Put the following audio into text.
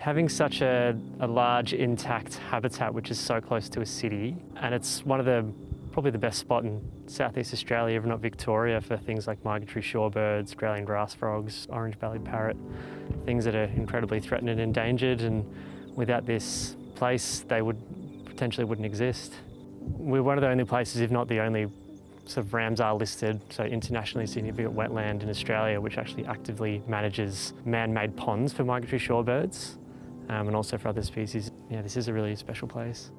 Having such a, a large intact habitat which is so close to a city and it's one of the probably the best spot in southeast Australia, if not Victoria, for things like migratory shorebirds, Australian grass frogs, orange-bellied parrot, things that are incredibly threatened and endangered and without this place they would potentially wouldn't exist. We're one of the only places, if not the only sort of Ramsar listed, so internationally significant wetland in Australia, which actually actively manages man-made ponds for migratory shorebirds um, and also for other species. Yeah, this is a really special place.